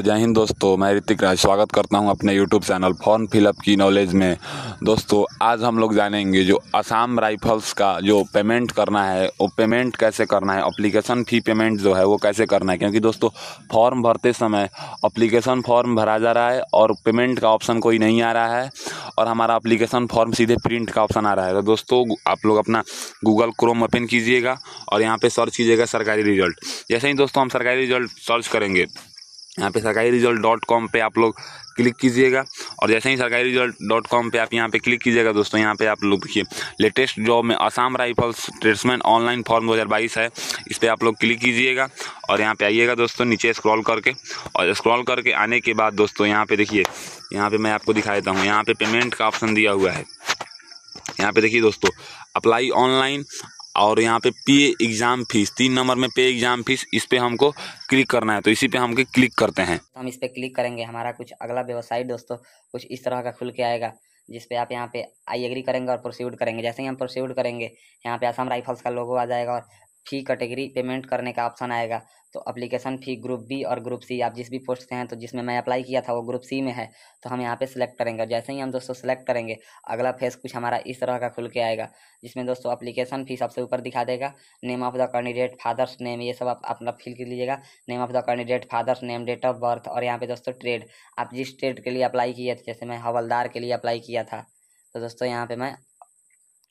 तो जय हिंद दोस्तों, मैं ऋतिक राज। स्वागत करता हूँ अपने YouTube channel form fill up की नॉलेज में। दोस्तों, आज हम लोग जानेंगे जो असम राइफल्स का जो पेमेंट करना है, वो पेमेंट कैसे करना है अप्लीकेशन फ़ी पेमेंट जो है वो कैसे करना है? क्योंकि दोस्तों फॉर्म भरते समय अप्लीकेशन फॉर्म भरा जा रहा है और पेमेंट का ऑप्शन कोई नहीं आ रहा है और हमारा अप्लीकेशन फॉर्म सीधे प्रिंट का ऑप्शन आ रहा है। तो दोस्तों आप लोग अपना गूगल क्रोम ओपन कीजिएगा और यहाँ पर सर्च कीजिएगा सरकारी रिज़ल्ट जैसे ही दोस्तों हम सरकारी रिज़ल्ट सर्च करेंगे यहाँ पे सरकारी रिज़ल्ट डॉट कॉम पर आप लोग क्लिक कीजिएगा। और जैसे ही सरकारी रिज़ल्ट डॉट कॉम पर आप यहाँ पे क्लिक कीजिएगा दोस्तों, यहाँ पे आप लोग देखिए लेटेस्ट जॉब में Assam rifles tradesman online form 2022 है। इस पर आप लोग क्लिक कीजिएगा और यहाँ पे आइएगा दोस्तों, नीचे स्क्रॉल करके। और स्क्रॉल करके आने के बाद दोस्तों, यहाँ पे देखिए, यहाँ पे मैं आपको दिखा देता हूँ। यहाँ पे पेमेंट का ऑप्शन दिया हुआ है। यहाँ पे देखिए दोस्तों अप्लाई ऑनलाइन और यहाँ पे पे एग्ज़ाम फ़ीस तीन नंबर में पे एग्ज़ाम फ़ीस इस पे हमको क्लिक करना है तो इसी पे हम क्लिक करते हैं। हम इस पर क्लिक करेंगे, हमारा कुछ अगला व्यवसाय दोस्तों, कुछ इस तरह का खुल के आएगा, जिस पे आप यहाँ पे आई एग्री करेंगे और प्रोसीड करेंगे। जैसे ही हम प्रोसीड करेंगे, यहाँ पे आसाम राइफल्स का लोगो आ जाएगा और फ़ी कैटेगरी पेमेंट करने का ऑप्शन आएगा। तो अप्लीकेशन फ़ी ग्रुप बी और ग्रुप सी, आप जिस भी पोस्ट से हैं तो जिसमें मैं अप्लाई किया था वो ग्रुप सी में है तो हम यहाँ पे सिलेक्ट करेंगे। जैसे ही हम दोस्तों सेलेक्ट करेंगे, अगला फेस कुछ हमारा इस तरह का खुल के आएगा, जिसमें दोस्तों अप्लीकेशन फ़ी सबसे ऊपर दिखा देगा। Name of the candidate father's name ये सब आप अपना फिल कर लीजिएगा। Name of the candidate father's name date of birth और यहाँ पे दोस्तों ट्रेड आप जिस ट्रेड के लिए अप्लाई किए थे, जैसे मैं हवलदार के लिए अप्लाई किया था तो दोस्तों यहाँ पे मैं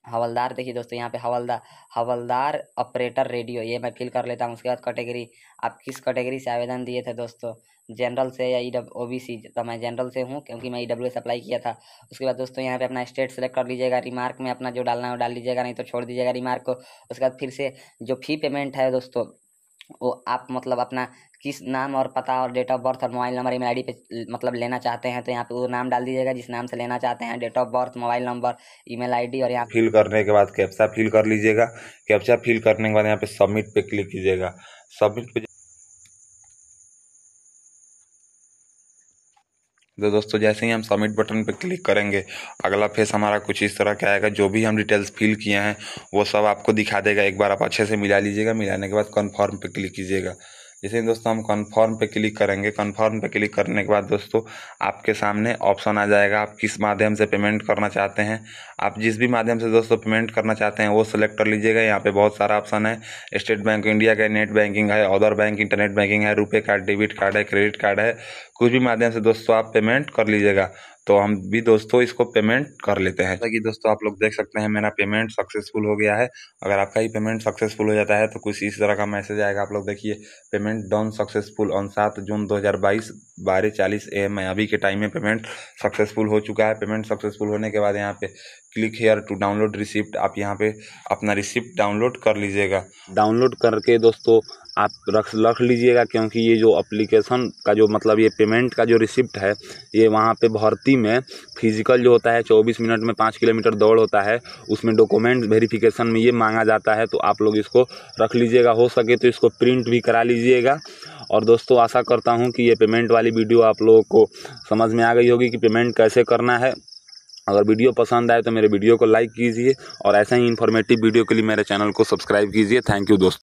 हवलदार, देखिए दोस्तों यहाँ पे हवलदार हवलदार ऑपरेटर रेडियो ये मैं फिल कर लेता हूँ। उसके बाद कैटेगरी आप किस कैटेगरी से आवेदन दिए थे दोस्तों? जनरल से या ई ओ बी सी तो मैं जनरल से हूँ, क्योंकि मैं ई डब्ल्यू एस अप्लाई किया था। उसके बाद दोस्तों यहाँ पे अपना स्टेट सेलेक्ट कर लीजिएगा रिमार्क में अपना जो डालना है वो डाल लीजिएगा, नहीं तो छोड़ दीजिएगा रिमार्क को। उसके बाद फिर से जो फ़ी पेमेंट है दोस्तों वो आप मतलब अपना किस नाम और पता और डेट ऑफ़ बर्थ और मोबाइल नंबर ईमेल आईडी पे मतलब लेना चाहते हैं तो यहाँ पे वो नाम डाल दीजिएगा, जिस नाम से लेना चाहते हैं date of birth mobile number email ID और यहाँ फिल करने के बाद कैप्चा फिल कर लीजिएगा। कैप्चा फिल करने के बाद यहाँ पे सबमिट पे क्लिक कीजिएगा। सबमिट पे तो दोस्तों, जैसे ही हम सबमिट बटन पर क्लिक करेंगे, अगला फेस हमारा कुछ इस तरह का आएगा। जो भी हम डिटेल्स फिल किए हैं, वो सब आपको दिखा देगा। एक बार आप अच्छे से मिला लीजिएगा। मिलाने के बाद कन्फर्म पर क्लिक कीजिएगा। जैसे दोस्तों हम कन्फर्म पे क्लिक करेंगे कन्फर्म पे क्लिक करने के बाद दोस्तों आपके सामने ऑप्शन आ जाएगा, आप किस माध्यम से पेमेंट करना चाहते हैं। आप जिस भी माध्यम से दोस्तों पेमेंट करना चाहते हैं, वो सिलेक्ट कर लीजिएगा। यहाँ पे बहुत सारा ऑप्शन है। स्टेट बैंक इंडिया का नेट बैंकिंग है अदर बैंक इंटरनेट बैंकिंग है रुपए कार्ड डेबिट कार्ड है क्रेडिट कार्ड है। कुछ भी माध्यम से दोस्तों आप पेमेंट कर लीजिएगा। तो हम भी दोस्तों इसको पेमेंट कर लेते हैं। ताकि दोस्तों आप लोग देख सकते हैं मेरा पेमेंट सक्सेसफुल हो गया है। अगर आपका ही पेमेंट सक्सेसफुल हो जाता है तो कुछ इस तरह का मैसेज आएगा। आप लोग देखिए पेमेंट डन सक्सेसफुल ऑन सात जून दो हज़ार बाईस। बारह चालीस ए एम अभी के टाइम में पेमेंट सक्सेसफुल हो चुका है। पेमेंट सक्सेसफुल होने के बाद यहाँ पे click here to download receipt आप यहाँ पे अपना रिसिप्ट डाउनलोड कर लीजिएगा। डाउनलोड करके दोस्तों, आप रख रख लीजिएगा क्योंकि ये जो अप्लीकेशन का जो मतलब ये पेमेंट का जो रिसिप्ट है, ये वहाँ पे भर्ती में फ़िज़िकल जो होता है, चौबीस मिनट में पाँच किलोमीटर दौड़ होता है। उसमें डॉक्यूमेंट वेरिफिकेशन में ये मांगा जाता है तो आप लोग इसको रख लीजिएगा। हो सके तो इसको प्रिंट भी करा लीजिएगा। और दोस्तों, आशा करता हूँ कि ये पेमेंट वाली वीडियो आप लोगों को समझ में आ गई होगी कि पेमेंट कैसे करना है। अगर वीडियो पसंद आए तो मेरे वीडियो को लाइक कीजिए और ऐसा ही इन्फॉर्मेटिव वीडियो के लिए मेरे चैनल को सब्सक्राइब कीजिए। थैंक यू दोस्तों।